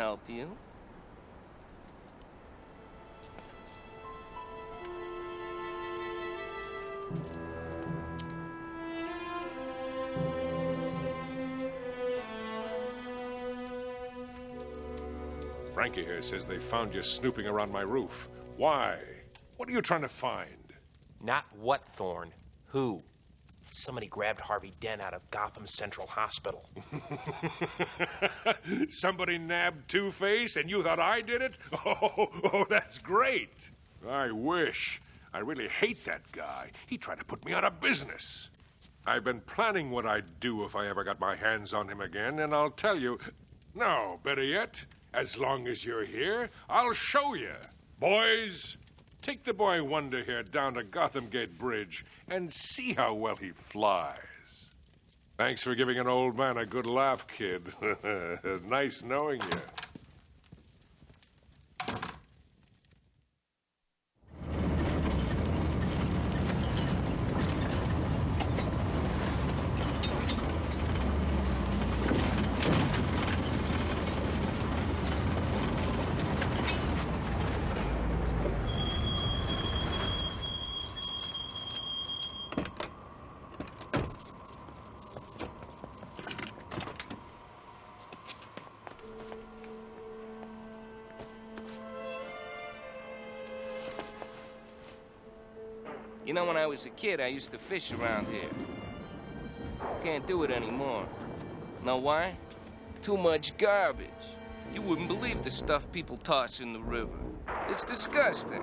help you. Frankie here says they found you snooping around my roof. Why? What are you trying to find? Not what, Thorne. Who? Somebody grabbed Harvey Dent out of Gotham Central Hospital. Somebody nabbed Two Face and you thought I did it? Oh, oh, that's great. I wish. I really hate that guy. He tried to put me out of business. I've been planning what I'd do if I ever got my hands on him again, and I'll tell you. No, better yet, as long as you're here, I'll show you. Boys, take the boy Wonder here down to Gotham Gate Bridge and see how well he flies. Thanks for giving an old man a good laugh, kid. nice knowing you. You know, when I was a kid, I used to fish around here. Can't do it anymore. Know why? Too much garbage. You wouldn't believe the stuff people toss in the river. It's disgusting.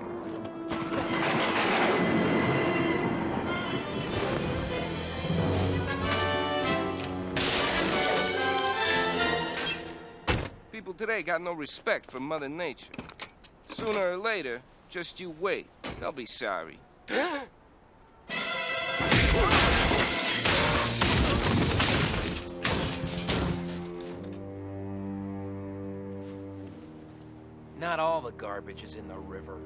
People today got no respect for Mother Nature. Sooner or later, just you wait. They'll be sorry. Not all the garbage is in the river.